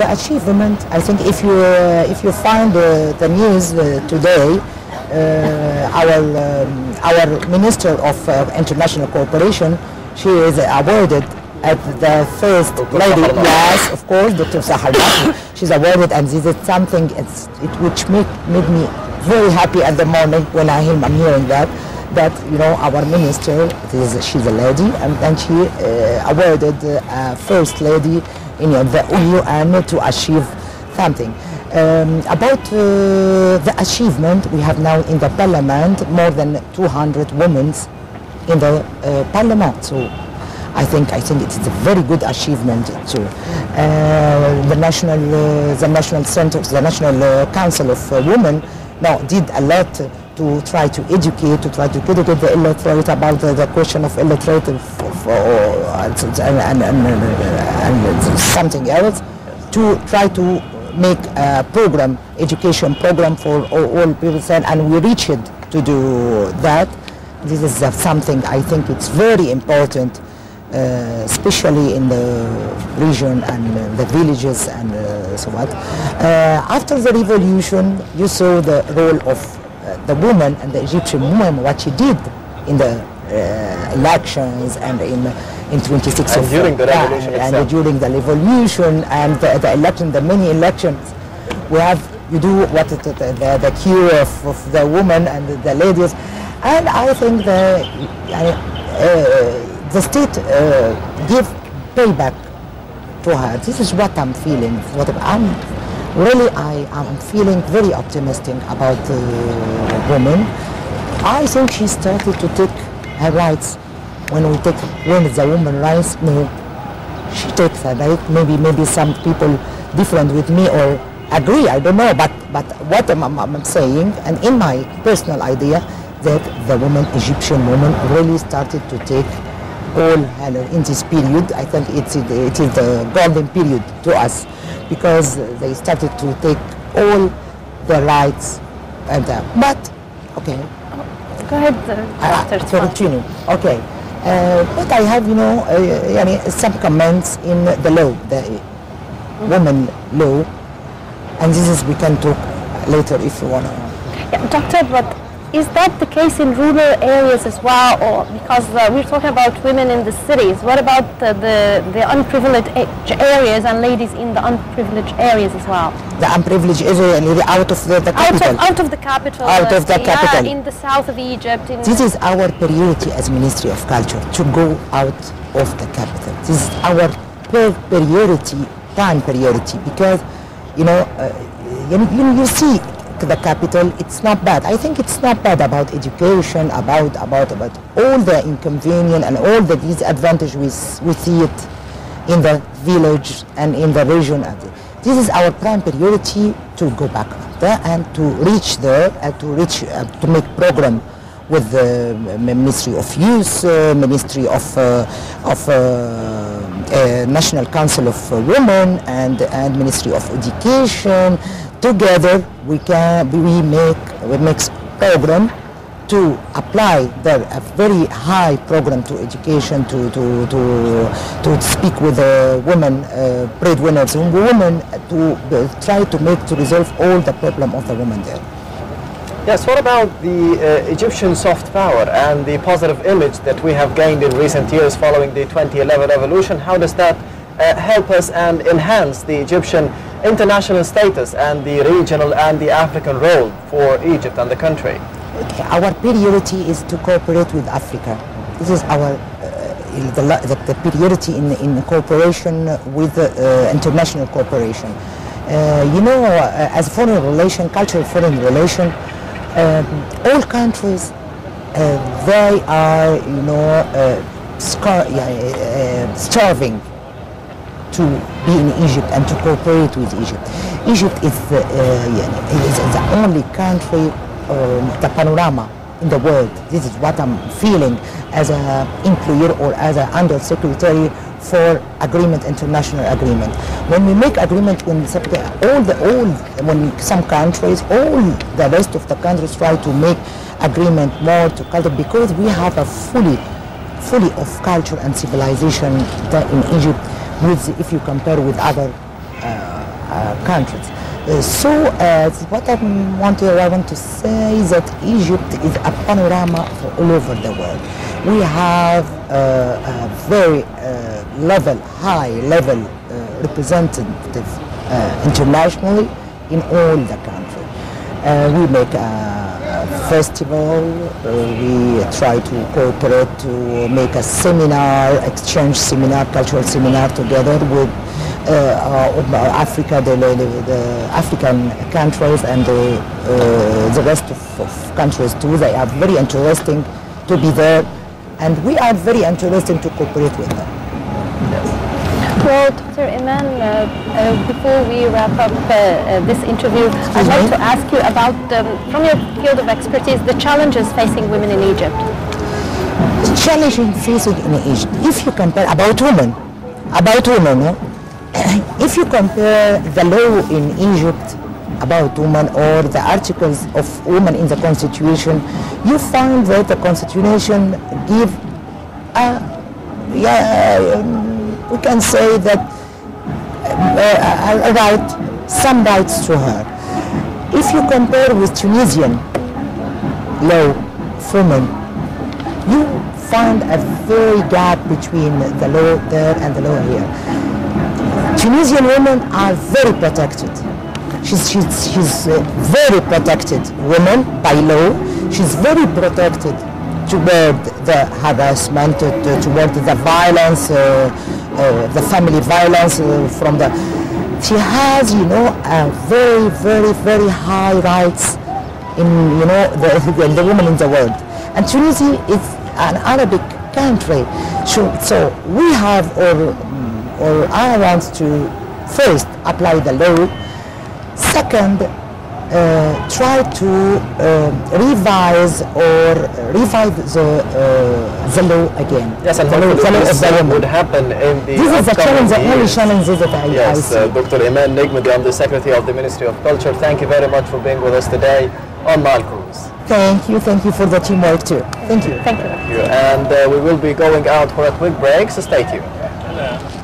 The achievement, I think, if you uh, if you find uh, the news uh, today, uh, our um, our Minister of uh, International Cooperation, she is awarded at the first lady. Yes, of course, Dr. Sahar She's awarded, and this is something it's, it, which made made me very happy at the morning when I hear, I'm hearing that that you know our minister is she's a lady and, and she uh, awarded uh, first lady in the UN to achieve something. Um, about uh, the achievement we have now in the parliament more than 200 women in the uh, parliament so I think I think it's a very good achievement too. Uh, the national uh, the national center the national uh, council of uh, women now did a lot to try to educate to try to educate the illiterate about the, the question of illiterate uh, and, something else to try to make a program education program for all, people and we reached to do that this is something I think it's very important uh, especially in the region and the villages and uh, so what. Uh, after the revolution, you saw the role of uh, the woman and the Egyptian woman, what she did in the uh, elections and in in 26 And of during the yeah, revolution and during the revolution and the, the election, the many elections, we have you do what the, the, the, the cure of, of the woman and the, the ladies, and I think the uh, the state uh, give payback to her. This is what I'm feeling. What I'm really I am feeling very optimistic about the woman. I think she started to take her rights when we take when the woman rights. No, she takes her right. Maybe maybe some people different with me or agree. I don't know. But but what I'm, I'm, saying and in my personal idea that the woman Egyptian woman really started to take all her in this period. I think it's it is the golden period to us because they started to take all the rights and uh, but okay Go ahead, uh, ah, Dr. Ferruccino. Okay. Uh, but I have, you know, uh, I mean, some comments in the law, the women law, and this is we can talk later if you want to. Yeah, doctor, but is that the case in rural areas as well? Or because uh, we're talking about women in the cities, what about the, the, the unprivileged areas and ladies in the unprivileged areas as well? The unprivileged area and out of the, the Out capital. of, out of the capital. Out of the yeah, capital. in the south of Egypt. In This is our priority as Ministry of Culture to go out of the capital. This is our pri- priority, prime priority, because you know, uh, you, you, you see the capital. It's not bad. I think it's not bad about education, about about about all the inconvenience and all the disadvantage we we see it in the village and in the region. This is our prime priority to go back there and to reach there and to reach uh, to make program with the Ministry of Youth, uh, Ministry of uh, of uh, uh, National Council of uh, Women, and and Ministry of Education. Together, we can we make we make program to apply the a very high program to education to to to, to speak with the women uh, breadwinners and women to uh, try to make to resolve all the problem of the women there. Yes, what about the uh, Egyptian soft power and the positive image that we have gained in recent years following the 2011 revolution? How does that uh, help us and enhance the Egyptian international status and the regional and the African role for Egypt and the country? Okay, our priority is to cooperate with Africa. This is our uh, the, the, priority in, in cooperation with uh, international cooperation. Uh, you know, uh, as foreign relation, cultural foreign relation, um, all countries uh, they are, you know, uh, starving to be in Egypt and to cooperate with Egypt. Egypt is the, uh, is the only country, um, the panorama in the world. This is what I'm feeling as an employer or as an undersecretary for agreement, international agreement. When we make agreement, some- all the all when some countries, all the rest of the countries try to make agreement more to culture because we have a fully fully of culture and civilization in Egypt with if you compare with other uh, uh, countries. Uh, so what I want, to, I want to say is that Egypt is a panorama for all over the world. We have a very level, high level representative internationally in all the country. We make festival, uh, we try to cooperate to make a seminar, exchange seminar, cultural seminar together with uh, uh, Africa, the, the, the African countries and the, uh, the rest of, of countries too. They are very interesting to be there and we are very interested to cooperate with them. Well, Dr. Iman, uh, uh, before we wrap up uh, uh, this interview, I'd like me? to ask you about, um, from your field of expertise, the challenges facing women in Egypt. challenging facing in Egypt. If you compare about women, about women, no? if you compare the law in Egypt about women or the articles of women in the constitution, you find that the constitution give a, yeah, um, we can say that uh, right, some rights to her. If you compare with Tunisian law women, you find a very gap between the law there and the law here. Tunisian women are very protected. She's, she's, she's a very protected woman by law. She's very protected toward the harassment, to- toward the violence, uh, uh, the family violence uh, from the. She has, you know, a very, very, very high rights in you know the, the, the women in the world. And Tunisia is an Arabic country, so, so we have or or I want to first apply the law. Second, uh, try to uh, revise or revive the uh, the law again. Yes, and the law, the law this of the would happen in the This is the challenge, the only years. challenge that I, I Yes, see. uh, Dr. Iman Nigmadi, I'm the Secretary of the Ministry of Culture. Thank you very much for being with us today on Nile Cruise. Thank you, thank you for the teamwork too. Thank you. Thank you. Thank you. And uh, we will be going out for a quick break, so stay tuned.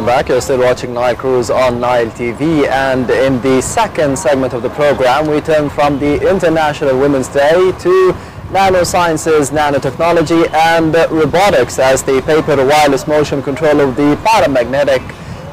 Welcome back. You're still watching Nile Cruise on Nile TV, and in the second segment of the program, we turn from the International Women's Day to nanosciences, nanotechnology, and robotics as the paper wireless motion control of the paramagnetic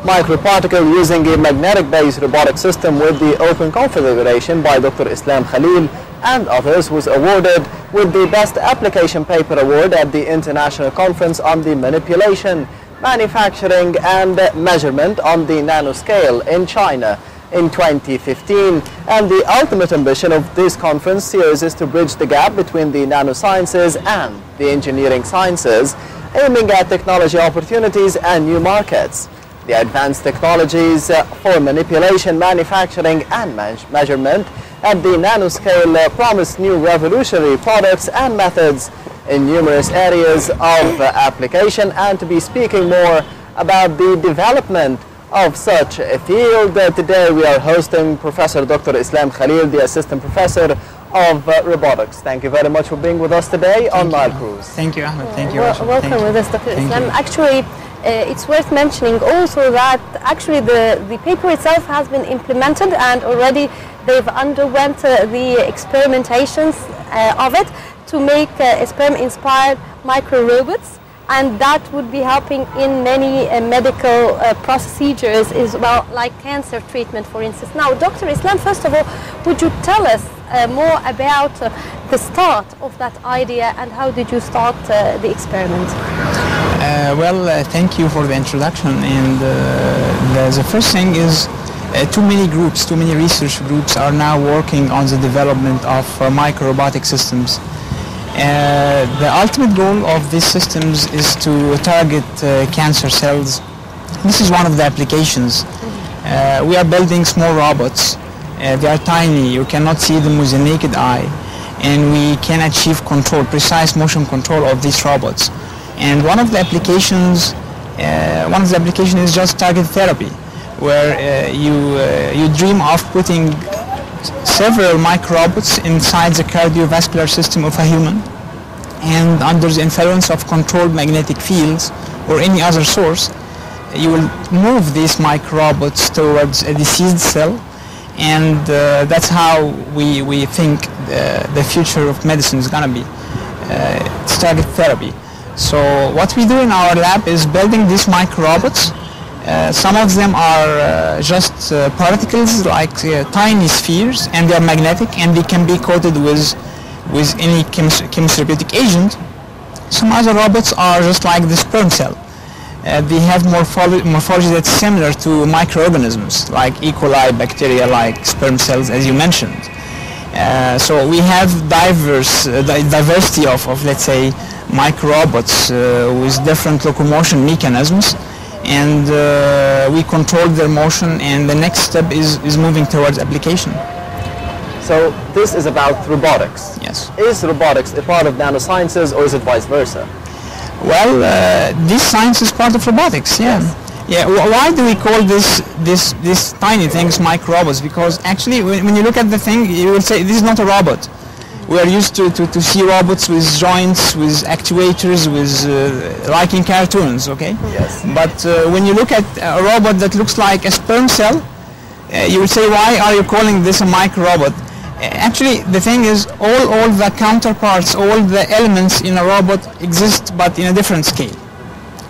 microparticle using a magnetic-based robotic system with the open configuration by Dr. Islam Khalil and others was awarded with the Best Application Paper Award at the International Conference on the Manipulation manufacturing and measurement on the nanoscale in China in 2015 and the ultimate ambition of this conference series is to bridge the gap between the nanosciences and the engineering sciences aiming at technology opportunities and new markets. The advanced technologies uh, for manipulation, manufacturing and measurement at the nanoscale uh, promise new revolutionary products and methods in numerous areas of uh, application and to be speaking more about the development of such a field. Uh, today we are hosting Professor Dr. Islam Khalil, the Assistant Professor of uh, Robotics. Thank you very much for being with us today on Nile Cruise. Thank you, Ahmed. Thank you. Wel- Rashid. welcome Thank with us, Dr. Thank Islam. you. Actually, uh, it's worth mentioning also that actually the, the paper itself has been implemented and already they've underwent uh, the experimentations uh, of it to make uh, sperm-inspired micro robots and that would be helping in many uh, medical uh, procedures as well, like cancer treatment, for instance. Now, Dr. Islam, first of all, would you tell us uh, more about uh, the start of that idea and how did you start uh, the experiment? Uh, well, thank you for the introduction. And the, the first thing is too many groups, too many research groups are now working on the development of uh, micro-robotic systems. Uh, the ultimate goal of these systems is to target uh, cancer cells. This is one of the applications. Uh, we are building small robots. Uh, they are tiny. You cannot see them with the naked eye. And we can achieve control, precise motion control of these robots. And one of the applications, uh, one of the applications is just target therapy, where you, you dream of putting several micro-robots inside the cardiovascular system of a human and under the influence of controlled magnetic fields or any other source you will move these micro-robots towards a diseased cell. And uh, that's how we, we think the, the future of medicine is going to be uh, target therapy. So what we do in our lab is building these micro-robots uh, some of them are uh, just uh, particles like uh, tiny spheres and they are magnetic and they can be coated with with any chemotherapeutic agent. Some other robots are just like the sperm cell. Uh, they have morpholo- morphology that's similar to microorganisms like E. coli, bacteria like sperm cells as you mentioned. So we have diverse, di- diversity of, of, let's say, micro-robots uh, with different locomotion mechanisms and uh, we control their motion and the next step is, is moving towards application. So this is about robotics. Yes. Is robotics a part of nanosciences or is it vice versa? Well, uh, this science is part of robotics. Yeah. Yeah. Why do we call this this these tiny things micro-robots? Because actually, when, when you look at the thing, you will say this is not a robot. We are used to, to, to see robots with joints, with actuators, with uh, like in cartoons. Okay. Yes. But uh, when you look at a robot that looks like a sperm cell, uh, you will say, why are you calling this a micro-robot? Actually, the thing is, all, all the counterparts, all the elements in a robot exist, but in a different scale.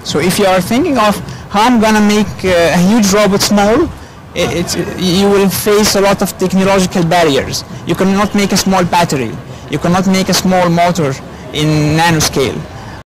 So if you are thinking of how I'm gonna make uh, a huge robot small, i- it's, you will face a lot of technological barriers. You cannot make a small battery. You cannot make a small motor in nanoscale.